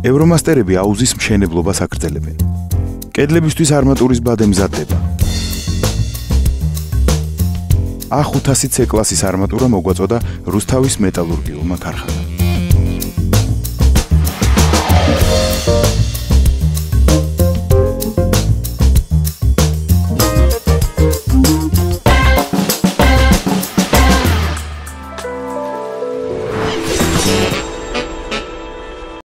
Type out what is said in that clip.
ევრომასტერები აუზის მშენებლობას აკრძალებენ. კედლებისთვის არმატურის ბადე მზადდება. A500 C კლასის არმატურა მოგვაწოდა რუსთავის მეტალურგიულმა ქარხანამ.